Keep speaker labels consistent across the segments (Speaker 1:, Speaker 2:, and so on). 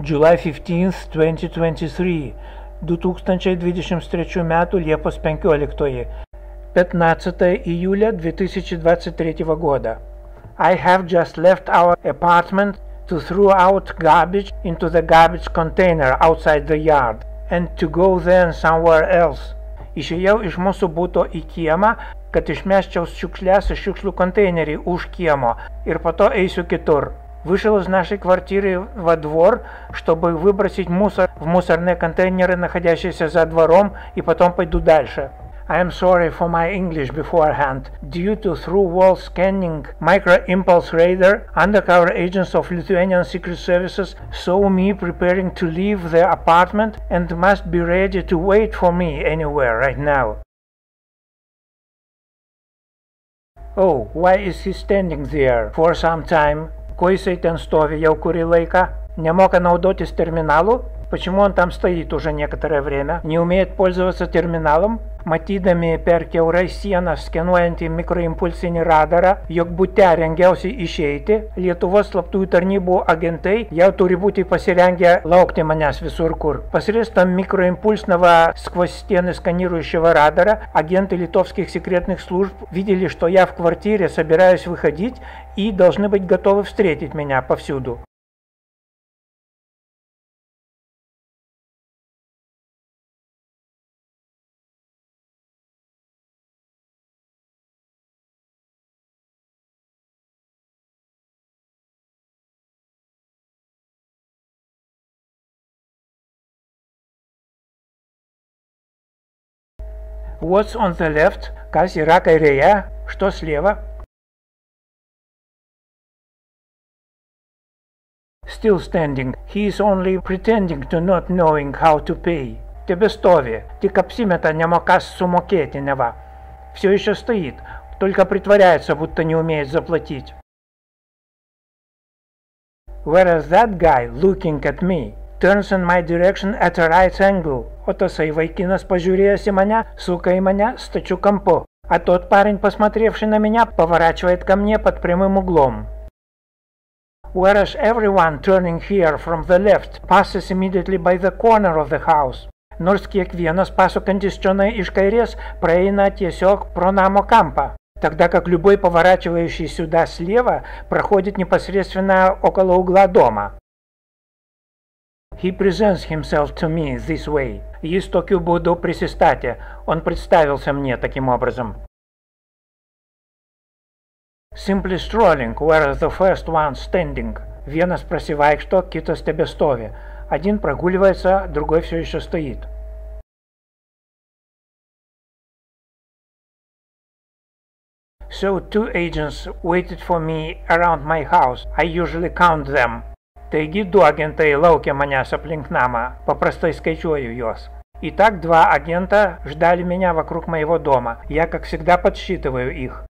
Speaker 1: July 15, 2023. 2023 metų Liepos 15. 15 июля 2023 года. I have just left our apartment to throw out garbage into the garbage container outside the yard and to go then somewhere else. Išėjau iš mūsų būto į kiemą, kad išmeščiau šiukšlės į šiukšlių konteinerį už kiemo ir po to eisiu kitur. Вышел из нашей квартиры во двор, чтобы выбросить мусор в мусорные контейнеры, находящиеся за двором, и потом пойду дальше. I am sorry for my English beforehand. Due to through-wall scanning, micro-impulse radar, undercover agents of Lithuanian Secret Services saw me preparing to leave the apartment and must be ready to wait for me anywhere right now. Oh, why is he standing there for some time? ko jisai ten stovi jau kurį laiką nemoka naudotis terminalu Почему он там стоит уже некоторое время? Не умеет пользоваться терминалом? Matydami per keurai sieną skenuojantį mikroimpulsinį radarą, jog būte rengiausi išeiti, Lietuvos slaptųjų tarnybų agentai jau turi būti pasirengę laukti manęs visur kur. Посредством микроимпульсного сквозь стены сканирующего радара агенты литовских секретных служб видели, что я в квартире собираюсь выходить и должны быть готовы встретить меня повсюду. What's on the left? Yra kairėje? Что слева? Still standing, he is only pretending to not knowing how to pay. Теbestovi, tik apsimeta nemokас сумокети нева. Все еще стоит, только притворяется, будто не умеет заплатить. Whereas that guy looking at me turns in my direction at a right angle, o tasai vaikinas, pažiūrėjęs į mane, сука į меня стачу кампу, а тот парень, посмотревший на меня, поворачивает ко мне под прямым углом. Whereas everyone turning here from the left passes immediately by the corner of the house, nors kiekvienas pasukantis čionai iš kairės praeina tiesiog pro namo kampą, тогда как любой поворачивающий сюда слева проходит непосредственно около угла дома. He presents himself to me this way. Jis tokiu būdu prisistatė. Он представился мне таким образом. Simply strolling, whereas the first one standing. Vienas просивайкšto, kitas tebestovi. Один прогуливается, другой все еще стоит. So two agents waited for me around my house. I usually count them. Taigi du agentai laukia manęs aplink namą, paprastai скачиваю юос. Итак, два агента ждали меня вокруг моего дома. Я, как всегда, подсчитываю их.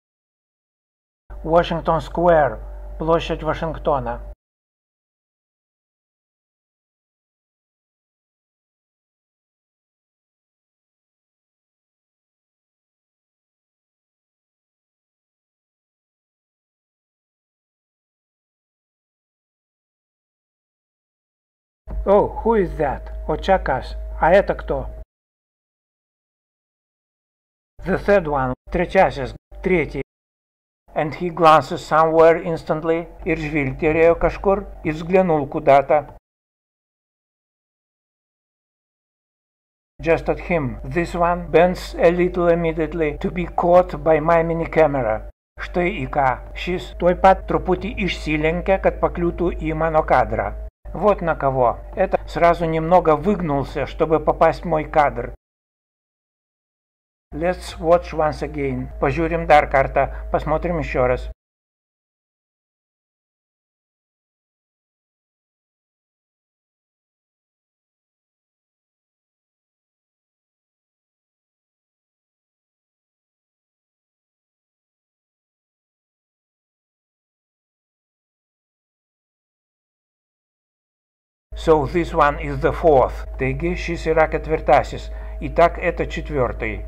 Speaker 1: Washington Square, площадь Вашингтона. Oh, who is that? Очакас. А это кто? The third one. Trečiasis. Третий. And he glances somewhere instantly. Ir žvilgterėjo kažkur. Ir взглянул куда-то. Just at him. This one bends a little immediately to be caught by my mini camera. Štai į ką. Šis tuoj pat truputį išsilenkia, kad pakliūtų į mano kadrą. Вот на кого. Это сразу немного выгнулся, чтобы попасть в мой кадр. Let's watch once again. Пожурим дар карта. Посмотрим еще раз. So this one is the fourth. Теги шисера четвертасис. Итак, это четвертый.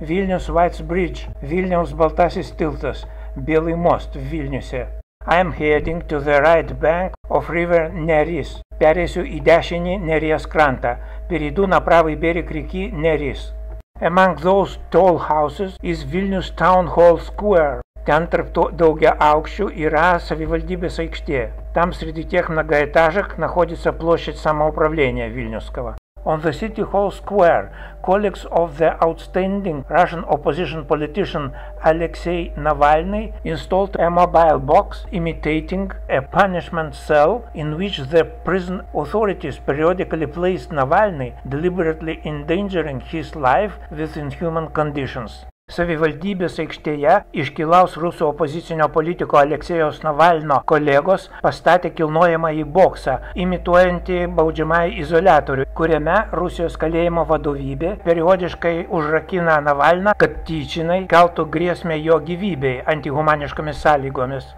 Speaker 1: Вильнюс Вайтс Бридж. Вильнюс Балтасис Тилтас, Белый мост в Вильнюсе. I am heading to the right bank of river Neris. Перейду и дешинį Neries krantą. Перейду на правый берег реки Neris. Among those tall houses is Vilnius Town Hall Square. Ten tarp daugia aukščių yra savivaldybės aikštė. Там среди тех многоэтажек находится площадь самоуправления Вильнюсского. On the City Hall Square, colleagues of the outstanding Russian opposition politician Alexei Navalny installed a mobile box imitating a punishment cell in which the prison authorities periodically placed Navalny, deliberately endangering his life with inhuman conditions. Savivaldybės aikštėje iškilaus rusų opozicinio politiko Aleksėjaus Navalno kolegos pastatė kilnojamąjį boksą, imituojantį baudžiamąjį izolatorių, kuriame Rusijos kalėjimo vadovybė periodiškai užrakina Navalną, kad tyčinai keltų grėsmę jo gyvybei antihumaniškomis sąlygomis.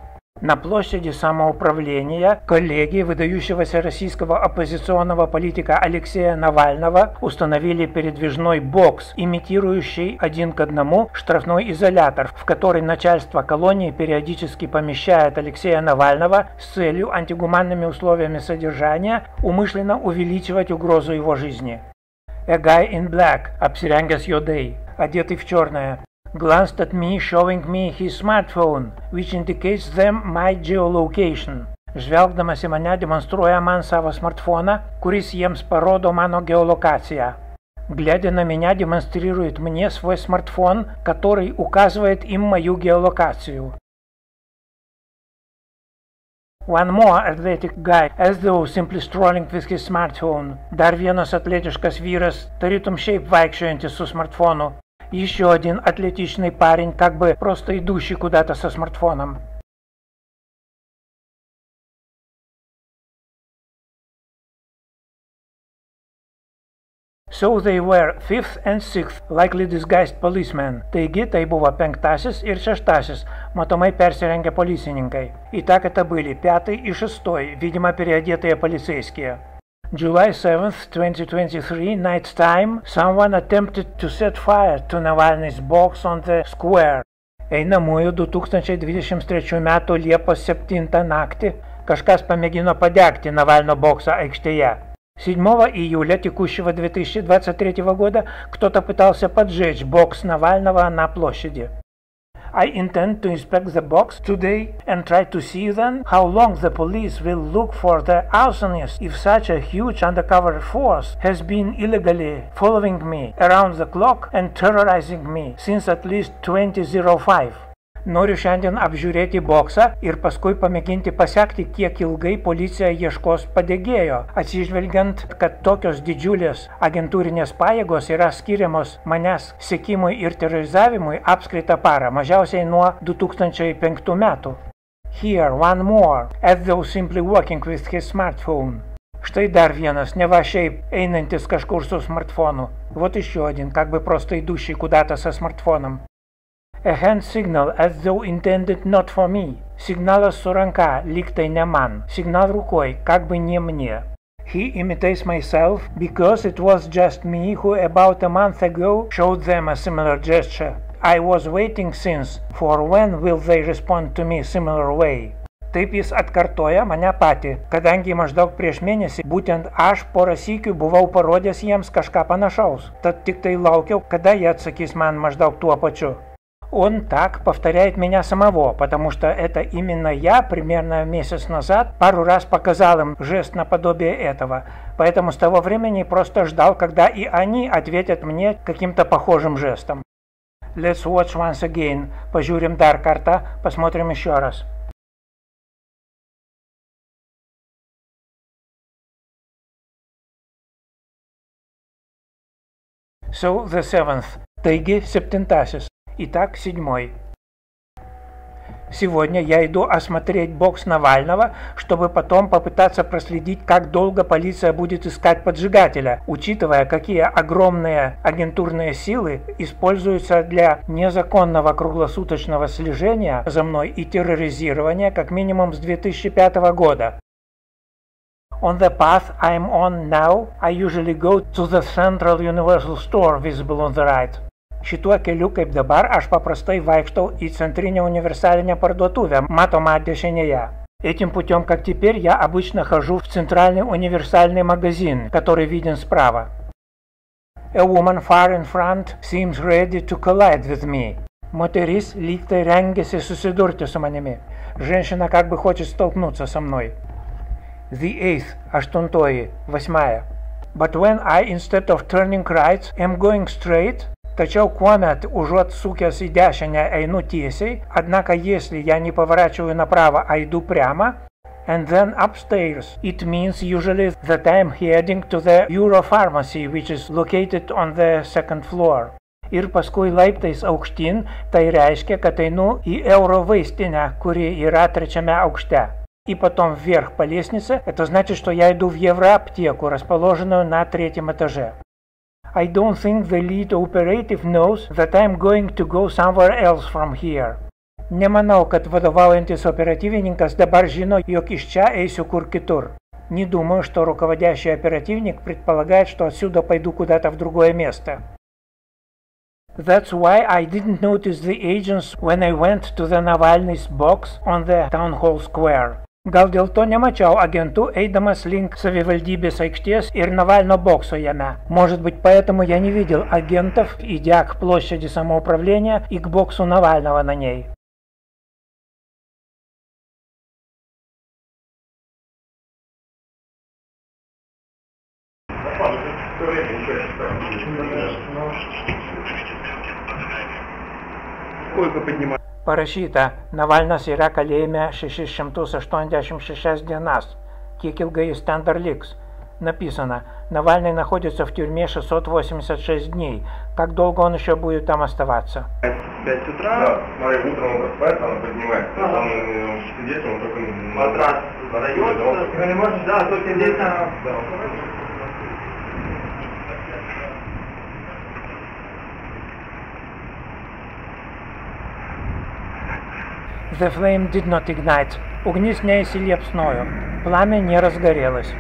Speaker 1: На площади самоуправления коллеги выдающегося российского оппозиционного политика Алексея Навального установили передвижной бокс, имитирующий один к одному штрафной изолятор, в который начальство колонии периодически помещает Алексея Навального с целью антигуманными условиями содержания умышленно увеличивать угрозу его жизни. A guy in black, обсерянгас юдей, одетый в черное, glanced at me showing me his smartphone, which indicates them my geolocation. Žvelgdamas į mane demonstruoja man savo smartfoną, kuris jiems parodo mano геолокация. Глядя на меня, демонстрирует мне свой смартфон, который указывает им мою геолокацию. One more athletic guy, as though simply strolling with his smartphone. Dar vienas atletiškas vyras, tarytum šiaip vaikščiojantis su smartfonu. Еще один атлетичный парень, как бы просто идущий куда-то со смартфоном. So they were fifth and sixth likely disguised policemen. Taigi tai buvo penktasis ir šeštasis, matomai persirengę policininkai. И так это были пятый и шестой, видимо переодетые полицейские. July 7, 2023, night time, someone attempted to set fire to Navalny's box on the square. Einamųjų 2023 m. Liepos 7 naktį kažkas помогино подягти Навально бокса aikštėje. 7 июля текущего 2023 года кто-то пытался поджечь бокс Навального на площади. I intend to inspect the box today and try to see then how long the police will look for the arsonist if such a huge undercover force has been illegally following me around the clock and terrorizing me since at least 2005. Noriu šiandien apžiūrėti boksą ir paskui pamėginti pasiekti, kiek ilgai policija ieškos padėgėjo, atsižvelgiant, kad tokios didžiulės agentūrinės pajėgos yra skiriamos manęs sėkimui ir terorizavimui apskritą parą, mažiausiai nuo 2005 metų. Here, one more, as though simply working with his smartphone. Štai dar vienas, не va šiaip einantis kažkur su smartfonu. Вот еще один, как бы просто идущий куда-то со смартфоном. A hand signal as though intended not for me. Сигнала с ранка, ликтай не ман. Сигнал рукой, как бы не мне. He imitates myself because it was just me who about a month ago showed them a similar gesture. I was waiting since, for when will they respond to me similar way? Taip jis atkartoja mane patį, kadangi maždaug prieš mėnesį būtent aš porą sykių buvau parodęs jiems kažką panašaus, tad tik tai laukiau, kada jie atsakys man maždaug tuo pačiu. Он так повторяет меня самого, потому что это именно я примерно месяц назад пару раз показал им жест наподобие этого. Поэтому с того времени просто ждал, когда и они ответят мне каким-то похожим жестом. Let's watch once again. Пожурим дар карта, посмотрим еще раз. So the seventh. Taigi septintasis. Итак, седьмой. Сегодня я иду осмотреть бокс Навального, чтобы потом попытаться проследить, как долго полиция будет искать поджигателя, учитывая, какие огромные агентурные силы используются для незаконного круглосуточного слежения за мной и терроризирования как минимум с 2005 года. On the path I'm on now, I usually go to the Central Universal Store visible on the right. Šituo keliu kaip dabar aš paprastai vaikštau į центrinę универсальную парduotuvę, матома дешинея. Этим путем, как теперь, я обычно хожу в центральный универсальный магазин, который виден справа. A woman far in front seems ready to collide with me. Мотерис ликтой рengėsi susidurti su manimi. Женщина как бы хочет столкнуться со мной. The eighth, aštuntoji, восьмая. But when I, instead of turning right, am going straight, Tačiau kuomet užuot sukęs į dešinę einu tiesiai, однако если я не поворачиваю направо, а иду прямо, and then upstairs, it means usually that I am heading to the Europharmacy, which is located on the second floor. Ir paskui laiptais aukštyn, tai reiškia, kad einu į euro vaistinę, kuri yra trečiame aukšte. И потом вверх по лестнице, это значит, что я иду в евроаптеку, расположенную на третьем этаже. I don't think the lead operative knows that I'm going to go somewhere else from here. Nemanau, kad vadovaujantis оперативниkas dabar žino, jog iš čia eisiu kur kitur. Не думаю, что руководящий оперативник предполагает, что отсюда пойду куда-то в другое место. That's why I didn't notice the agents when I went to the Navalny's box on the town hall square. Gal dėl to nemačiau agentų, eidamas link savivaldybės aikštės ir Навально боксу яме. Может быть, поэтому я не видел агентов, идя к площади самоуправления и к боксу Навального на ней. Parašyta, Navalnas yra kalėjime 686 dienas. Kiek ilgai jis ten dar liks? Написано, Навальный находится в тюрьме 686 дней. Как долго он еще будет там оставаться?
Speaker 2: 5 утра.
Speaker 3: Да, смотри, утром он просыпается, он поднимается.
Speaker 2: Ага.
Speaker 3: Там э, сидеть он только на
Speaker 2: Матрас
Speaker 3: подается.
Speaker 2: Да, только здесь. да.
Speaker 1: The flame did not ignite. Ugnis neįsiliepsnojo. Plamė nerazgarėlės.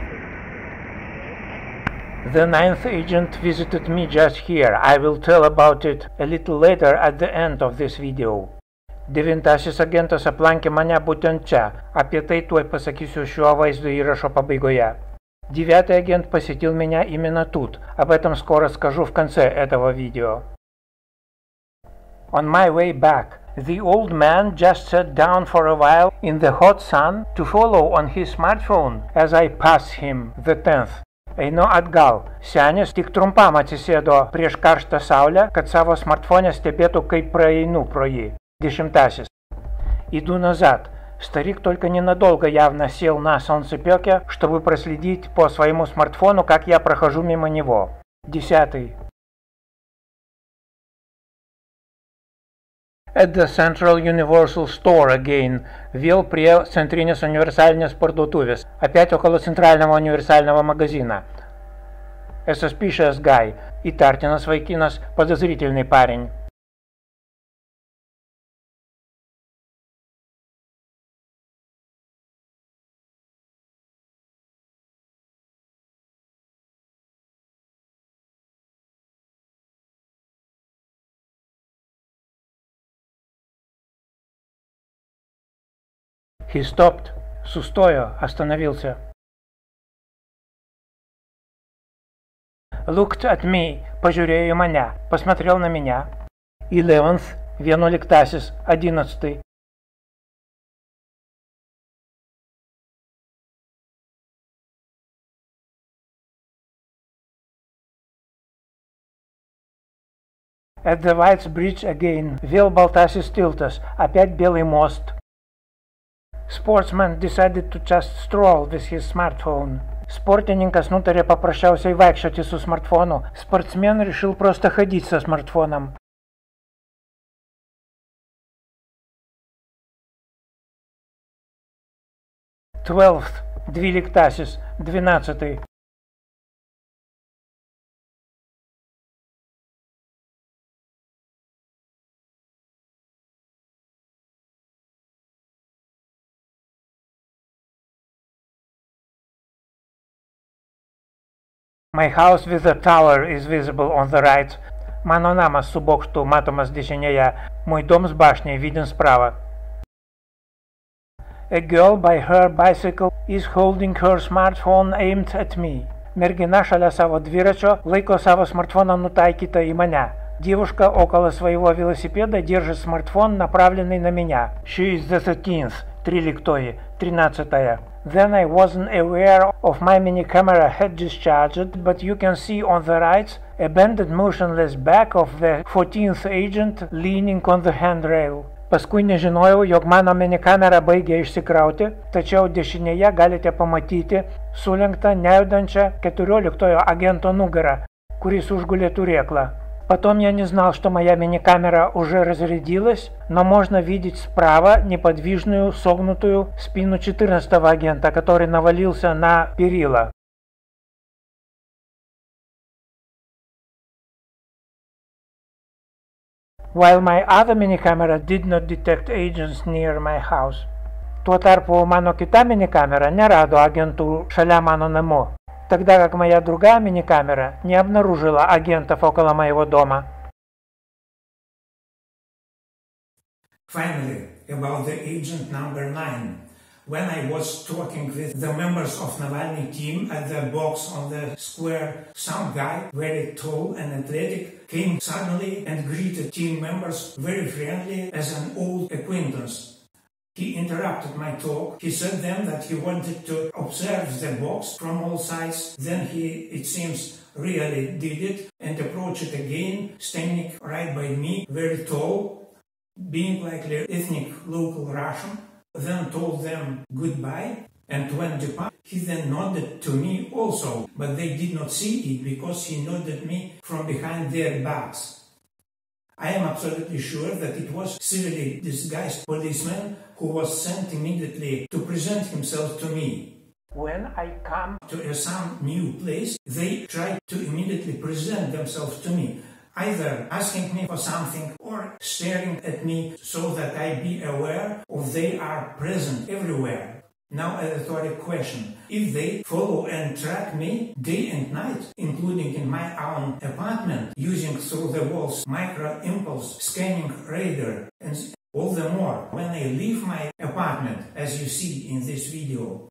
Speaker 1: The ninth agent visited me just here. I will tell about it a little later at the end of this video. Devintasis agentas aplankė mane būtent čia. Apie tai tuoj pasakysiu šio vaizdo įrašo пабайгоя. Девятый агент посетил меня именно тут. Об этом скоро скажу в конце этого видео. On my way back, the old man just sat down for a while in the hot sun to follow on his smartphone as I pass him, the tenth. Einu atgal. Senis tik trumpam atsisėdo prieš karštą saulę, kad savo smartfonę stebėtų, kaip praeinu про jį. Десятый. Иду назад. Старик только ненадолго явно сел на солнцепеке, чтобы проследить по своему смартфону, как я прохожу мимо него. Десятый. At the Central Universal Store again. Vėl prie centrinės универсальнės parduotuvės. Опять около центрального универсального магазина. A suspicious guy. Įtartinas vaikinas, подозрительный парень. He stopped. Сустоя, остановился. Looked at me, пожурėjo мane, посмотрел на меня. Eleventh, vienuoliktasis, одиннадцатый. At the White's Bridge again, vėl baltasis tiltas, опять белый мост. Sportsman decided to just stroll with his smartphone. Спортиninkas nutarė paprasčiausiai vaikščioti su smartfonu. Спортсмен решил просто ходить со смартфоном. Twelfth, двиликтасис, двенадцатый. My house with a tower is visible on the right.
Speaker 4: Mano namas su bokštu matomas dešinėje, moj dom s bašniai vidin sprava. A girl by her bicycle is holding her smartphone aimed at me. Mergina šalia savo dviračio laiko savo smartfoną nutaikytą į mane. Девушка около своего велосипеда держит смартфон, направленный на меня. She is the 13th, триликтои, 13 Then I wasn't aware of my mini camera had discharged, but you can see on the right a bended motionless back of the 14th agent leaning on the handrail. Paskui nežinojau, jog mano minikamera baigė išsikrauti, tačiau dešinėje galite pamatyti sulenktą nejudančią 14 agento nugarą, kuris užgulė turėklą. Потом я не знал, что моя мини-камера уже разрядилась, но можно видеть справа неподвижную согнутую спину 14 агента, который навалился на перила. While my other mini-camera did not detect agents near my house. Tuo tarpu mano kita mini-камера nerado agentų šalia mano namų. Тогда как моя другая мини-камера не обнаружила агентов около моего дома.
Speaker 1: Finally, about the agent number 9. When I was talking with the members of Navalny team at the box on the square, some guy, very tall and athletic, came suddenly and greeted team members very friendly as an old acquaintance. He interrupted my talk. He said then that he wanted to observe the box from all sides. Then he, it seems, really did it and approached it again, standing right by me, very tall, being likely ethnic local Russian. Then told them goodbye and when departed, he then nodded to me also, but they did not see it because he nodded me from behind their backs. I am absolutely sure that it was civilly disguised policeman who was sent immediately to present himself to me.
Speaker 4: When I come
Speaker 1: to some new place, they try to immediately present themselves to me, either asking me for something or staring at me so that I be aware of they are present everywhere. Now a rhetoric question. If they follow and track me day and night, including in my own apartment, using through the walls micro impulse scanning radar, and all the more when they leave my apartment, as you see in this video.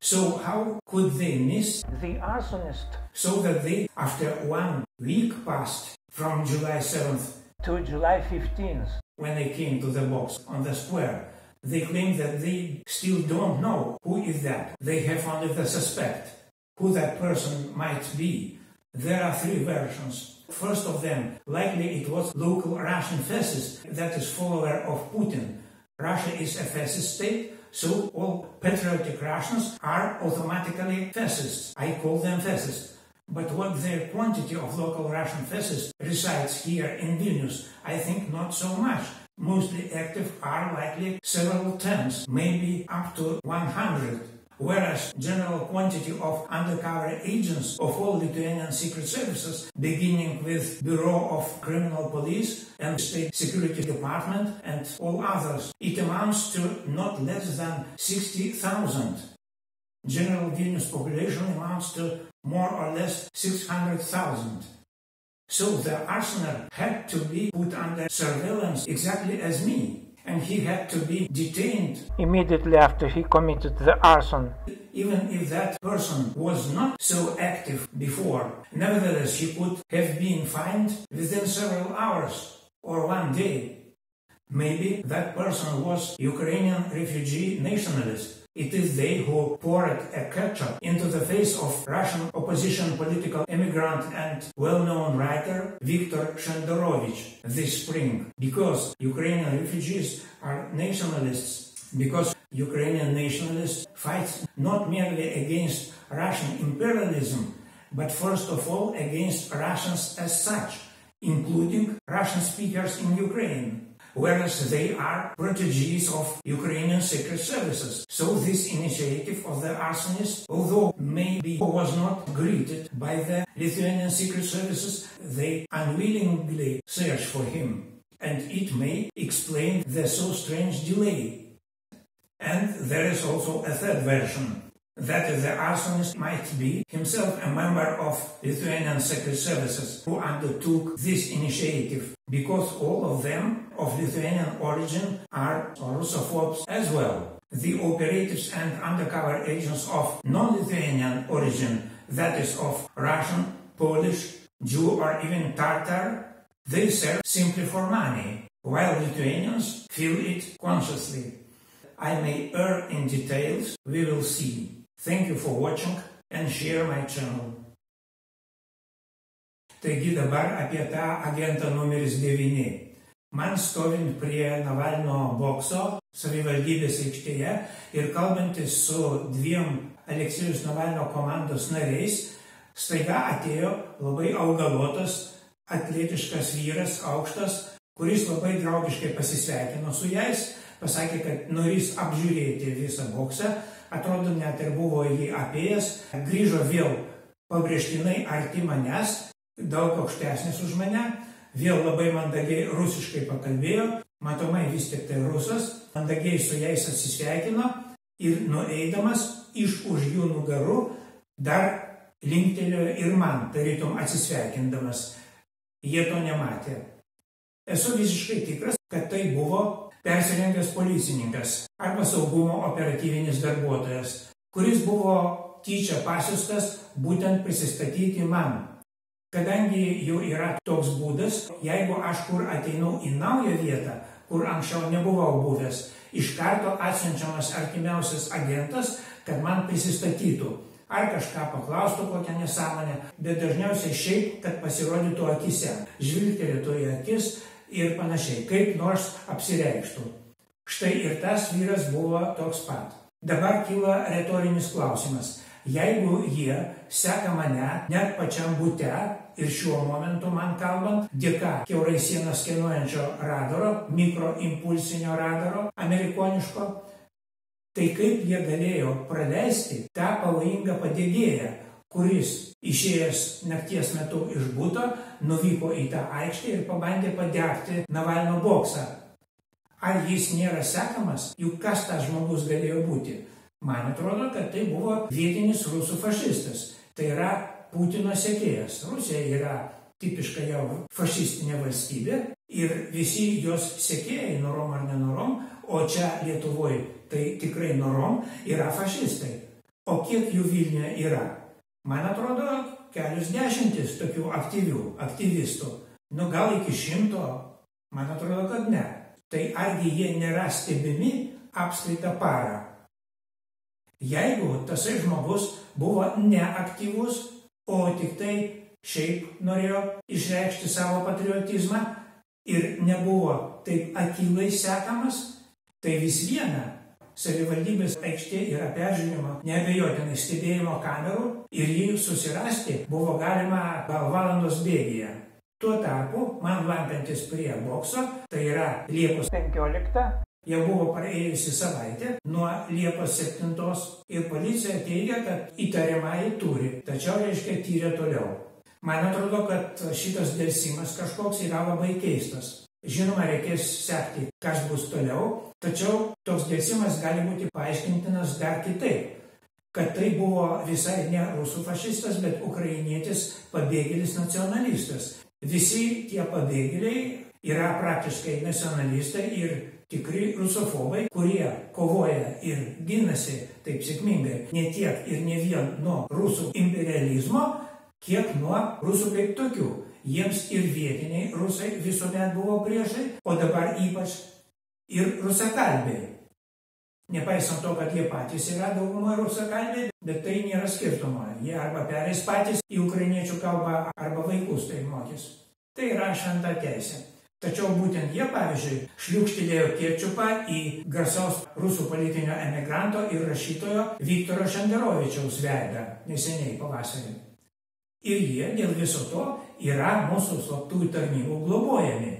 Speaker 1: So how could they miss
Speaker 4: the arsonist
Speaker 1: so that they, after one week passed from July 7th
Speaker 4: to July 15th,
Speaker 1: when they came to the box on the square, they claim that they still don't know who is that. They have only the suspect, who that person might be. There are three versions. First of them, likely it was local Russian fascist that is follower of Putin. Russia is a fascist state, so all patriotic Russians are automatically fascists. I call them fascists. But what their quantity of local Russian fascists resides here in Vilnius, I think not so much mostly active are likely several tens, maybe up to 100 whereas general quantity of undercover agents of all Lithuanian secret services, beginning with Bureau of Criminal Police and State Security Department and all others, it amounts to not less than 60,000. General Vilnius population amounts to more or less 600,000. So the arsenal had to be put under surveillance exactly as me, and he had to be detained
Speaker 4: immediately after he committed the arson.
Speaker 1: Even if that person was not so active before, nevertheless he could have been fined within several hours or one day. Maybe that person was Ukrainian refugee nationalist it is they who poured a ketchup into the face of Russian opposition political immigrant and well-known writer Viktor Shenderovich this spring, because Ukrainian refugees are nationalists, because Ukrainian nationalists fight not merely against Russian imperialism, but first of all against Russians as such, including Russian speakers in Ukraine whereas they are proteges of Ukrainian secret services. So this initiative of the arsonist, although maybe was not greeted by the Lithuanian secret services, they unwillingly search for him. And it may explain the so strange delay. And there is also a third version. That the arsonist might be himself a member of Lithuanian Secret Services who undertook this initiative, because all of them of Lithuanian origin are Russophobes as well. The operatives and undercover agents of non-Lithuanian origin, that is of Russian, Polish, Jew or even Tartar, they serve simply for money, while Lithuanians feel it consciously. I may err in details, we will see. Thank you for watching and share my channel. Taigi dabar apie tą agentą numeris 9. Man stovint prie Navalno bokso savivaldybės aikštėje ir kalbantis su dviem Aleksijus Navalno komandos nariais, staiga atėjo labai augalotas, atletiškas vyras, aukštas, kuris labai draugiškai pasisveikino su jais, pasakė, kad norės apžiūrėti visą boksą, atrodo net ir buvo jį apėjęs, grįžo vėl pabrėžtinai arti manęs, daug aukštesnis už mane, vėl labai mandagiai rusiškai pakalbėjo, matomai vis tik tai rusas, mandagiai su jais atsisveikino ir nueidamas iš už jų nugarų dar linktelėjo ir man, tarytum atsisveikindamas. Jie to nematė. Esu visiškai tikras, kad tai buvo persirengęs policininkas arba saugumo operatyvinis darbuotojas, kuris buvo tyčia pasiustas būtent prisistatyti man. Kadangi jau yra toks būdas, jeigu aš kur ateinu į naują vietą, kur anksčiau nebuvau buvęs, iš karto atsiunčiamas artimiausias agentas, kad man prisistatytų. Ar kažką paklaustų kokią nesąmonę, bet dažniausiai šiaip, kad pasirodytų akise, žvilgtelėtų į akis ir panašiai, kaip nors apsireikštų. Štai ir tas vyras buvo toks pat. Dabar kyla retorinis klausimas. Jeigu jie seka mane net pačiam būte ir šiuo momentu man kalbant, dėka keurai sienas skenuojančio radaro, mikroimpulsinio radaro, amerikoniško, tai kaip jie galėjo praleisti tą pavojingą padėgėją, kuris išėjęs nakties metu iš būto nuvyko į tą aikštę ir pabandė padegti Navalno boksą. Ar jis nėra sekamas, juk kas tas žmogus galėjo būti? Man atrodo, kad tai buvo vietinis rusų fašistas. Tai yra Putino sekėjas. Rusija yra tipiška jau fašistinė valstybė ir visi jos sekėjai, norom ar nenorom, o čia Lietuvoje tai tikrai norom, yra fašistai. O kiek jų Vilniuje yra? Man atrodo, kelius dešimtis tokių aktyvių, aktyvistų. Nu gal iki šimto? Man atrodo, kad ne. Tai argi jie nėra stebimi apskaitą parą? Jeigu tasai žmogus buvo neaktyvus, o tik tai šiaip norėjo išreikšti savo patriotizmą ir nebuvo taip akylai sekamas, tai vis viena savivaldybės aikštė yra peržiūrima neabejotinai stebėjimo kamerų ir jį susirasti buvo galima gal valandos bėgyje. Tuo tarpu, man lankantis prie bokso, tai yra Liepos 15, Jau buvo praėjusi savaitė nuo Liepos 7 ir policija teigia, kad įtariamąjį turi, tačiau reiškia tyrė toliau. Man atrodo, kad šitas dėlsimas kažkoks yra labai keistas. Žinoma, reikės sekti, kas bus toliau, tačiau toks dėlsimas gali būti paaiškintinas dar kitaip kad tai buvo visai ne rusų fašistas, bet ukrainietis pabėgėlis nacionalistas. Visi tie pabėgėliai yra praktiškai nacionalistai ir tikri rusofobai, kurie kovoja ir ginasi taip sėkmingai ne tiek ir ne vien nuo rusų imperializmo, kiek nuo rusų kaip tokių. Jiems ir vietiniai rusai visuomet buvo priešai, o dabar ypač ir rusakalbiai. Nepaisant to, kad jie patys yra dauguma rusakalbiai, bet tai nėra skirtumo. Jie arba perės patys į ukrainiečių kalbą, arba vaikus tai mokys. Tai yra šventa teisė. Tačiau būtent jie, pavyzdžiui, šliūkštelėjo Kirčiupą į garsaus rusų politinio emigranto ir rašytojo Viktoro Šenderovičiaus veidą neseniai pavasarį. Ir jie dėl viso to yra mūsų slaptųjų tarnybų globojami.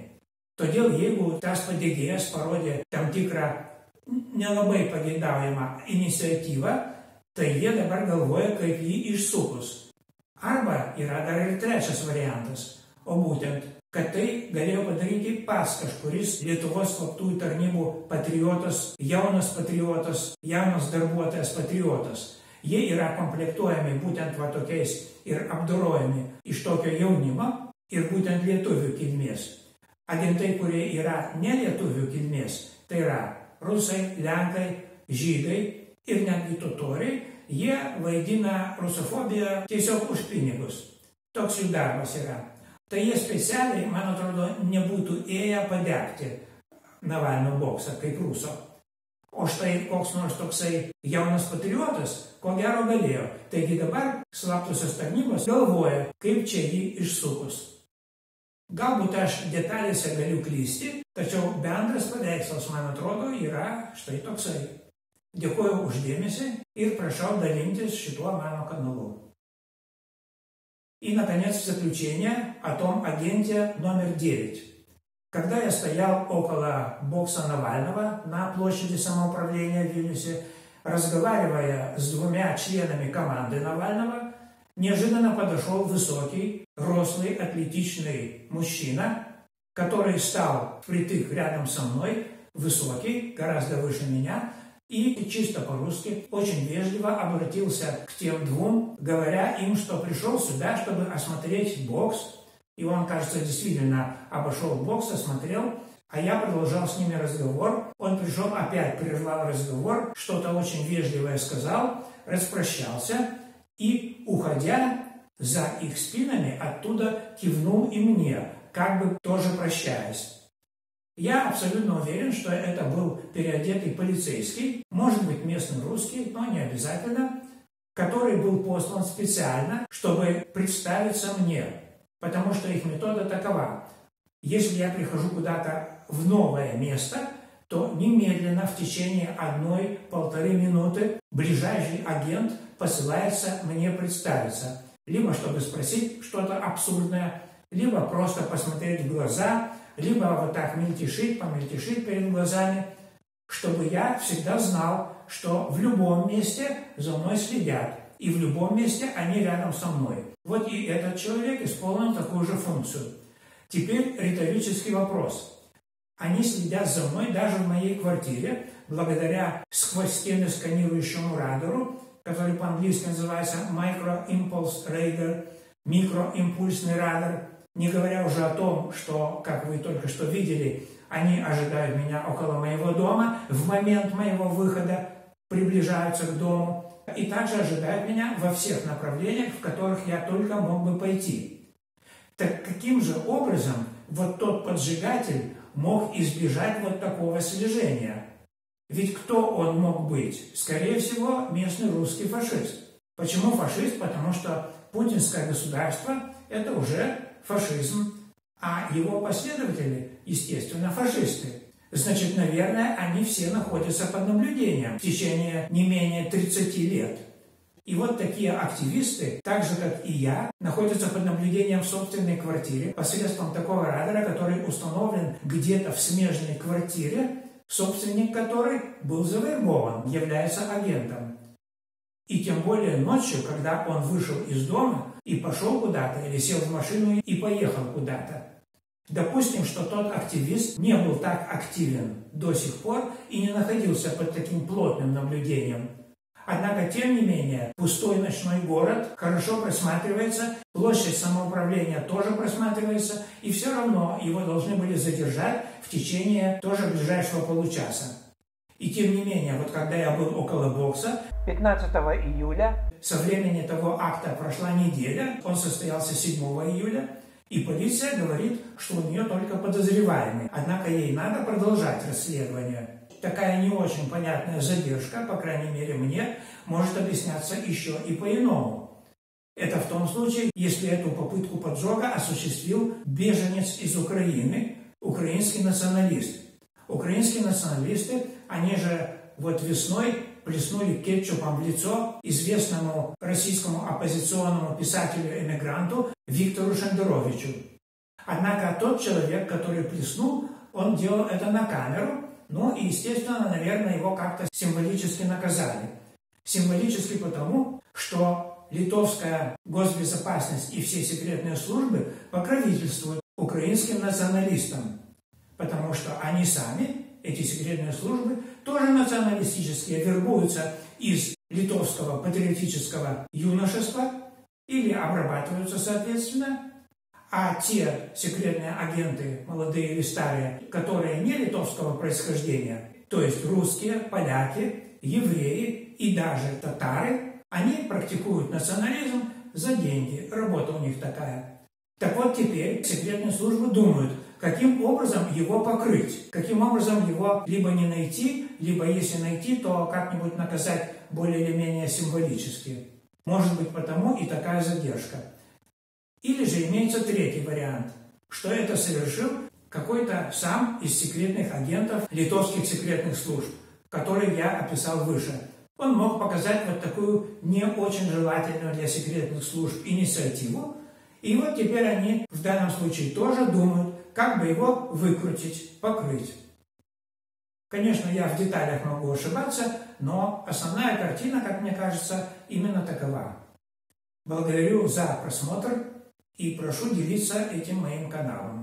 Speaker 1: Todėl jeigu tas padėgėjas parodė tam tikrą nelabai pageidaujamą iniciatyvą, tai jie dabar galvoja, kaip jį išsukus. Arba yra dar ir trečias variantas, o būtent kad tai galėjo padaryti pas kažkuris Lietuvos slaptųjų tarnybų patriotas, jaunas patriotas, jaunas darbuotojas patriotas. Jie yra komplektuojami būtent va tokiais ir apdorojami iš tokio jaunimo ir būtent lietuvių kilmės. Agentai, kurie yra ne lietuvių kilmės, tai yra rusai, lenkai, žydai ir netgi totoriai, jie vaidina rusofobiją tiesiog už pinigus. Toks jų darbas yra. Tai jie specialiai, man atrodo, nebūtų ėję padegti Navalno boksą kaip ruso. O štai koks nors toksai jaunas patriotas, ko gero galėjo. Taigi dabar slaptosios tarnybos galvoja, kaip čia jį išsukus. Galbūt aš detalėse galiu klysti, tačiau bendras paveikslas, man atrodo, yra štai toksai. Dėkuoju uždėmesi ir prašau dalintis šituo mano kanalu. И, наконец, в заключение о том агенте номер 9. Когда я стоял около бокса Навального на площади самоуправления в Вильнюсе, разговаривая с двумя членами команды Навального, неожиданно подошел высокий, рослый, атлетичный мужчина, который стал впритык рядом со мной, высокий, гораздо выше меня, и чисто по-русски очень вежливо обратился к тем двум, говоря им, что пришел сюда, чтобы осмотреть бокс, и он, кажется, действительно обошел бокс, осмотрел, а я продолжал с ними разговор. Он пришел, опять прервал разговор, что-то очень вежливое сказал, распрощался и, уходя за их спинами, оттуда кивнул и мне, как бы тоже прощаясь. Я абсолютно уверен, что это был переодетый полицейский, может быть местный русский, но не обязательно, который был послан специально, чтобы представиться мне потому что их метода такова. Если я прихожу куда-то в новое место, то немедленно в течение одной-полторы минуты ближайший агент посылается мне представиться. Либо чтобы спросить что-то абсурдное, либо просто посмотреть в глаза, либо вот так мельтешить, помельтешить перед глазами, чтобы я всегда знал, что в любом месте за мной следят, и в любом месте они рядом со мной. Вот и этот человек исполнил такую же функцию. Теперь риторический вопрос. Они следят за мной даже в моей квартире, благодаря сквозь стены сканирующему радару, который по-английски называется Micro Impulse Radar, микроимпульсный радар, не говоря уже о том, что, как вы только что видели, они ожидают меня около моего дома в момент моего выхода, приближаются к дому и также ожидают меня во всех направлениях, в которых я только мог бы пойти. Так каким же образом вот тот поджигатель мог избежать вот такого слежения? Ведь кто он мог быть? Скорее всего, местный русский фашист. Почему фашист? Потому что путинское государство – это уже фашизм, а его последователи, естественно, фашисты. Значит, наверное, они все находятся под наблюдением в течение не менее 30 лет. И вот такие активисты, так же как и я, находятся под наблюдением в собственной квартире посредством такого радара, который установлен где-то в смежной квартире, собственник которой был завербован, является агентом. И тем более ночью, когда он вышел из дома и пошел куда-то, или сел в машину и поехал куда-то. Допустим, что тот активист не был так активен до сих пор и не находился под таким плотным наблюдением. Однако, тем не менее, пустой ночной город хорошо просматривается, площадь самоуправления тоже просматривается, и все равно его должны были задержать в течение тоже ближайшего получаса. И тем не менее, вот когда я был около бокса,
Speaker 4: 15 июля,
Speaker 1: со времени того акта прошла неделя, он состоялся 7 июля, и полиция говорит, что у нее только подозреваемый. Однако ей надо продолжать расследование. Такая не очень понятная задержка, по крайней мере мне, может объясняться еще и по-иному. Это в том случае, если эту попытку поджога осуществил беженец из Украины, украинский националист. Украинские националисты, они же вот весной плеснули кетчупом в лицо известному российскому оппозиционному писателю-эмигранту Виктору Шендеровичу. Однако тот человек, который плеснул, он делал это на камеру, ну и, естественно, наверное, его как-то символически наказали. Символически потому, что литовская госбезопасность и все секретные службы покровительствуют украинским националистам, потому что они сами, эти секретные службы, тоже националистические, вербуются из литовского патриотического юношества или обрабатываются соответственно, а те секретные агенты, молодые или старые, которые не литовского происхождения, то есть русские, поляки, евреи и даже татары, они практикуют национализм за деньги, работа у них такая. Так вот теперь секретные службы думают, каким образом его покрыть, каким образом его либо не найти, либо если найти, то как-нибудь наказать более или менее символически. Может быть потому и такая задержка. Или же имеется третий вариант, что это совершил какой-то сам из секретных агентов литовских секретных служб, которые я описал выше. Он мог показать вот такую не очень желательную для секретных служб инициативу, и вот теперь они в данном случае тоже думают, как бы его выкрутить, покрыть. Конечно, я в деталях могу ошибаться, но основная картина, как мне кажется, именно такова. Благодарю за просмотр и прошу делиться этим моим каналом.